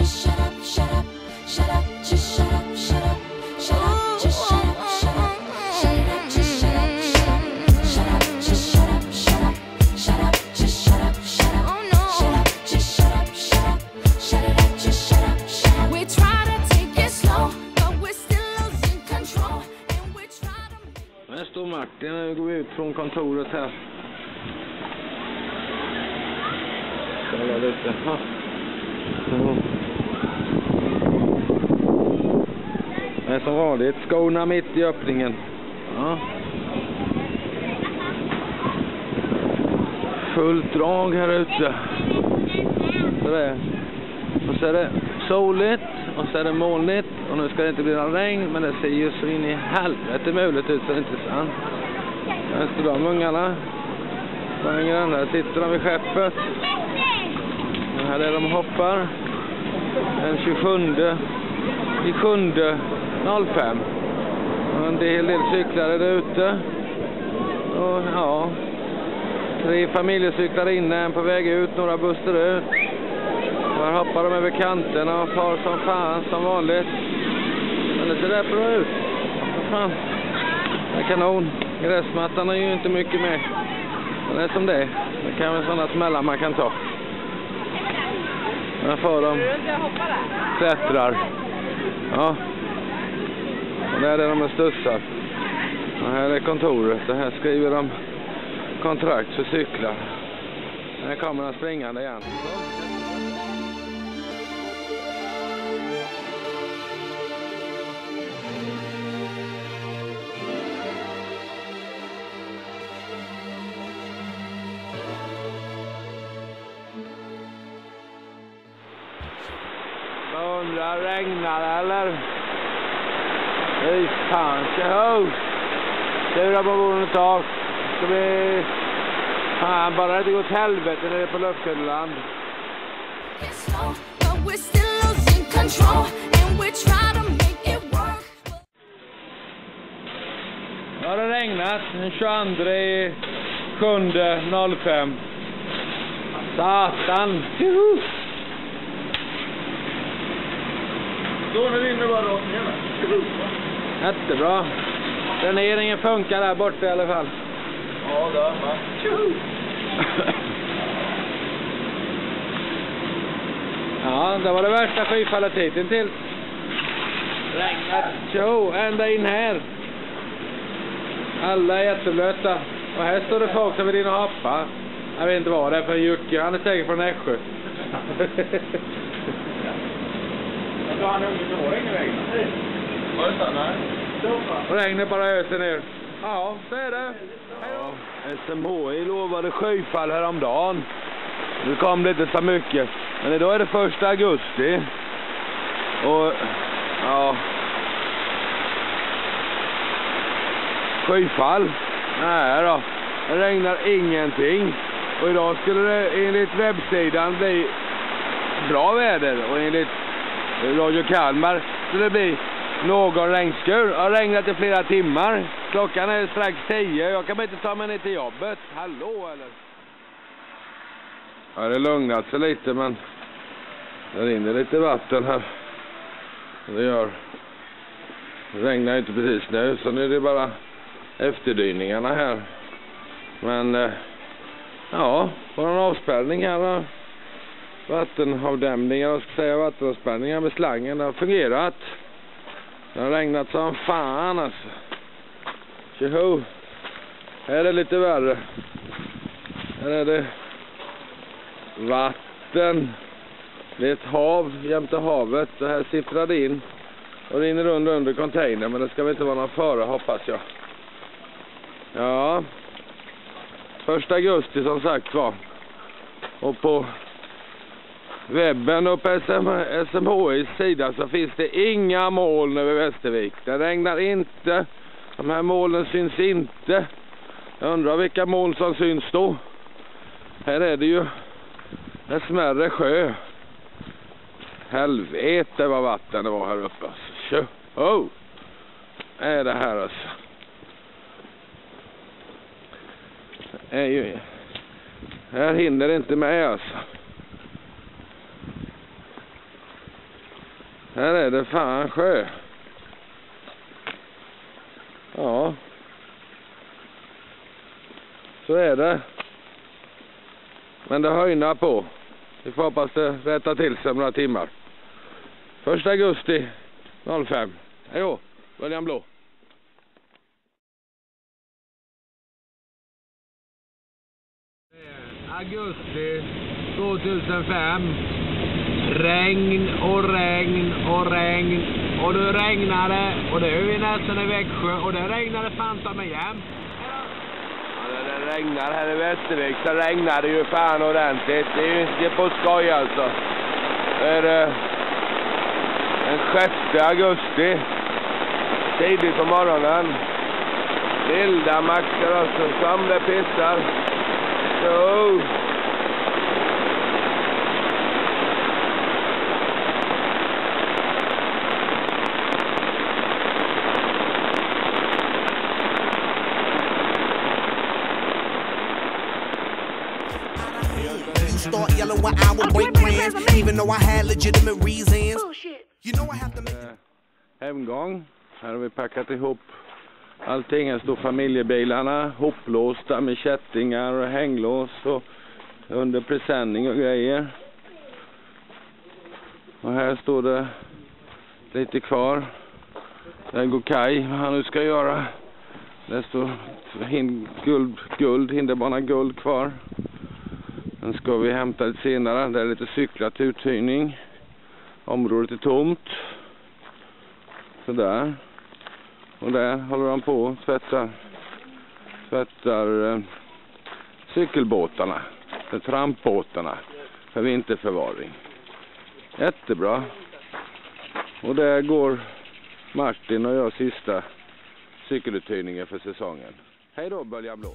just shut up, shut up, shut up, just shut up, shut up, shut up, just shut up, shut up, shut it up, just shut up, shut up, shut up, just shut up, shut up, shut up, just shut up, shut up, Oh no. shut up, just shut up, shut up, shut it up, just shut up, shut up. We try to take it slow, but we're still losing control. And we try to make Här står Martin, nu går vi ut från kontoret här. Kolla lite. Det är som vanligt, Skona mitt i öppningen. Ja. Fullt drag här ute. Så det. Och så är det soligt och så är det molnigt och nu ska det inte bli någon regn men det ser ju så in i helvete mulet ut så det är inte sant. Här står de ungarna. Springer där sitter de vid skeppet. Här är de och hoppar. Den 27 i sjunde. 05. Och en del, del cyklare där ute. Och ja, tre familjecyklar inne, en på väg ut, några bussar ut. Här hoppar de över kanterna och far som fan som vanligt. Men det ser rätt bra ut. Fan. Det är kanon. Gräsmattan är ju inte mycket med. Men det är som det är. Det kan vara sådana smällar man kan ta. Här får de klättrar. Ja. Nej, det är de har studsar. Och här är kontoret. Och här skriver de kontrakt för cyklar. Här kommer de springande igen. Jag undrar, regnar det eller? Fy fan, tjoho! Sura på borden ett tag. Ska vi... Fan, bara det inte går åt helvete nere på Löfkundeland. it slow, Nu har det regnat den 22 i 7 05. Satan! Juhu. Då nu vinner bara rakt ner Jättebra. Dräneringen funkar där borta i alla fall. Ja, där va. Ja, det var det värsta skyfallet hittills. Regnat, tjo, ända in här. Alla är jätteblöta. Och här står det folk som vill in och hoppa. Jag vet inte vad det är för en Jocke, han är säkert från Nässjö. Han är ungefär i vägen. Var det så? Nej. Regnet bara öser ner. Ja, så är det. Ja, SMHI lovade skyfall häromdagen. Nu kom det inte så mycket. Men idag är det första augusti. Och, ja... Skyfall? Nej då. Det regnar ingenting. Och idag skulle det enligt webbsidan bli bra väder. Och enligt Radio Kalmar skulle det bli någon regnskur. Det har regnat i flera timmar. Klockan är strax tio. Jag kan inte ta mig ner till jobbet. Hallå eller? Ja, det har lugnat sig lite men det rinner lite vatten här. Det gör. Det regnar ju inte precis nu så nu är det bara efterdyningarna här. Men eh, ja, var en avspärrning här. Vattenavdämningar, jag ska säga vattenavspärrningar med slangen, det har fungerat. Det har regnat som fan alltså. Tjoho! Här är det lite värre. Här är det vatten. Det är ett hav jämte havet. Det här sipprar det in och rinner under under containern. Men det ska väl inte vara någon fara hoppas jag. Ja. Första augusti som sagt var. Och på webben och på SM, SMHIs sida så finns det inga moln över Västervik. Det regnar inte. De här molnen syns inte. Jag undrar vilka moln som syns då. Här är det ju en smärre sjö. Helvete vad vatten det var här uppe alltså. Tjö. Oh! Är det här alltså. Det är ju... Här hinner det inte med alltså. Här är det fan sjö. Ja. Så är det. Men det höjnar på. Vi får hoppas det rättar till sig om några timmar. 1 augusti 05. Hej då, Böljan Blå. Augusti 2005. Regn och regn och regn. Och det regnade och det är vi nästan i Växjö och det regnade fan ta mig jämt. Ja, det regnar här i Västervik så regnar det ju fan ordentligt. Det är ju inte på skoj alltså. Det är eh, den 6 augusti. Tidigt på morgonen. Vilda mackor alltså. det pissar. Så. Oh. You start yelling when I would break plans, even though I had legitimate reasons. You know I have to make. Eh, hemgång. Här har vi packat ihop allting. Här står familjebilarna hoplåsta med kättingar och hänglås och under presenning och grejer. Och här står det lite kvar. Där går Kaj, vad han nu ska göra. Där står hin guld, guld, hinderbana guld kvar. Den ska vi hämta lite senare. Där är lite cyklar till uthyrning. Området är tomt. Sådär. Och där håller de på och tvättar, tvättar eh, cykelbåtarna. För trampbåtarna. För vinterförvaring. Jättebra. Och där går Martin och jag sista cykeluthyrningen för säsongen. Hej då Bölja Blå.